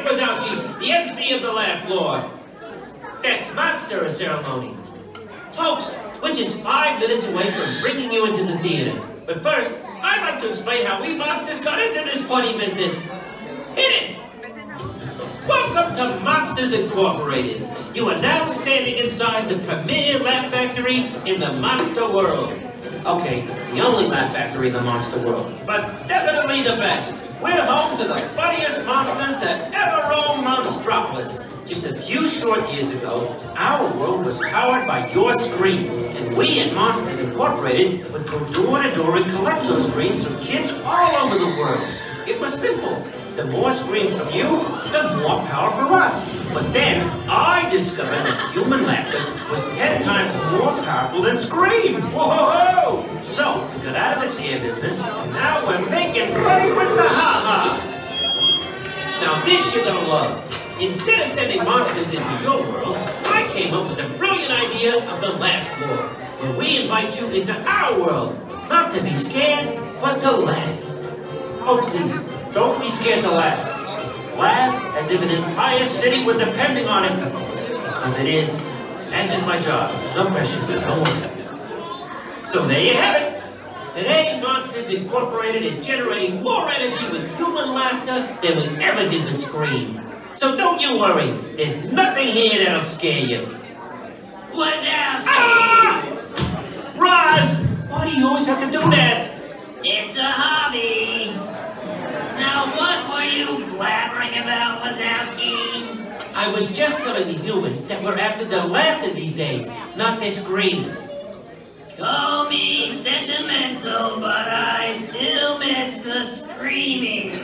Frank Wazowski, the MC of the laugh floor. That's Monster Ceremonies. Folks, we're just five minutes away from bringing you into the theater. But first, I'd like to explain how we monsters got into this funny business. Hit it! Welcome to Monsters Incorporated. You are now standing inside the premier laugh factory in the monster world. Okay, the only laugh factory in the monster world, but definitely the best. We're home to the funniest monsters that ever roamed Monstropolis. Just a few short years ago, our world was powered by your screams, and we at Monsters Incorporated would go door to door and collect those screams from kids all over the world. It was simple. The more screams from you, the more power for us. But then, I discovered that human laughter was ten times more powerful than scream. Whoa! So, we got out of the scare business, and now we're making money with the ha-ha. Now this you're gonna love. Instead of sending monsters into your world, I came up with the brilliant idea of the laugh floor, where we invite you into our world, not to be scared, but to laugh. Oh, please, don't be scared to laugh. Laugh as if an entire city were depending on it. Because it is, as is my job. No pressure, no worry. So there you have it. Today, Monsters Incorporated is generating more energy with human laughter than we ever did with Scream. So don't you worry. There's nothing here that'll scare you. Wazowski! Ah! Roz! Why do you always have to do that? It's a hobby. Now, what were you blabbering about, Wazowski? I was just telling the humans that we're after the laughter these days, not their screams. Call me sentimental, but I still miss the screaming.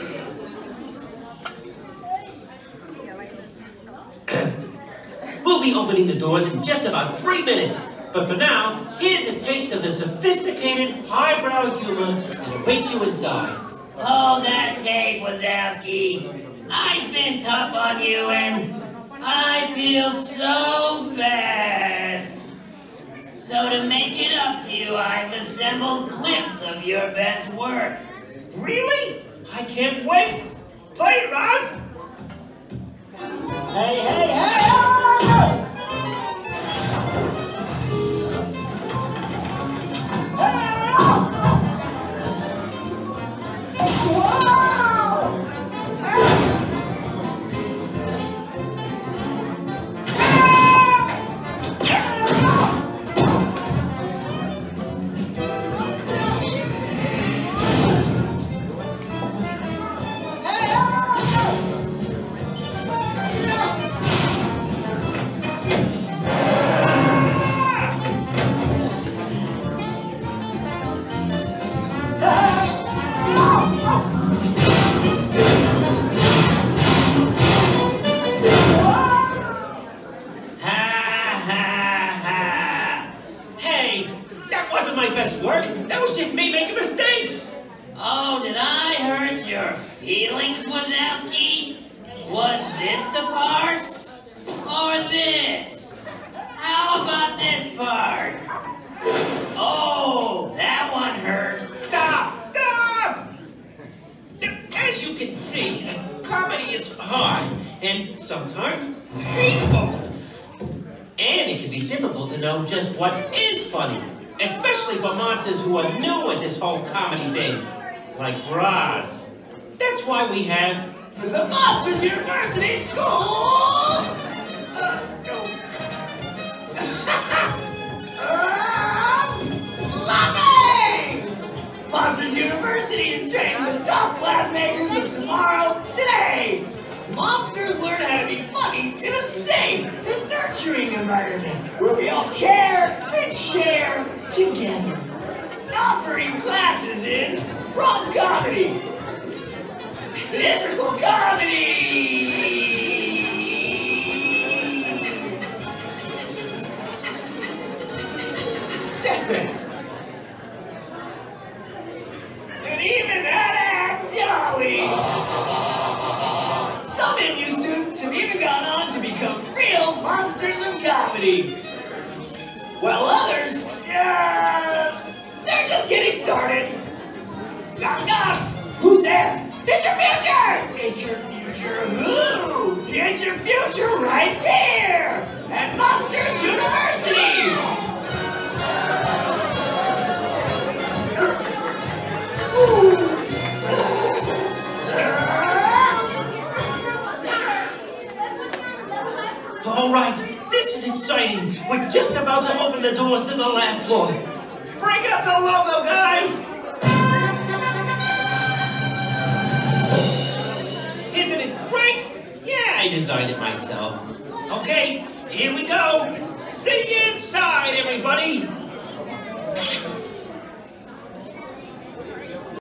We'll be opening the doors in just about three minutes. But for now, here's a taste of the sophisticated, highbrow humor that awaits you inside. Hold that tape, Wazowski. I've been tough on you and I feel so bad. So to make it up to you, I've assembled clips of your best work. Really? I can't wait. Play it, Roz. Hey, hey, my best work. That was just me making mistakes. Oh, did I hurt your feelings, Wazowski? Was this the part? Or this? How about this part? Oh, that one hurt. Stop! Stop! As you can see, comedy is hard and sometimes painful. And it can be difficult to know just what is funny, especially for monsters who are new at this whole comedy thing, like Roz. That's why we have the Monsters University School! Monsters University is training the top lab makers of tomorrow today! Monsters learn how to be funny in a safe and nurturing environment where we all care and share together. Offering classes in prop comedy, physical comedy, deadpan, and even that act jolly. Some MU students have even gone on to become real monsters of comedy. Started. Knock knock! Who's there? It's your future! Get your future who? Get your future right here at Monsters University! All right, this is exciting. We're just about to open the doors to the laugh floor. Bring up the logo, guys! Isn't it great? Yeah, I designed it myself. Okay, here we go. See you inside, everybody.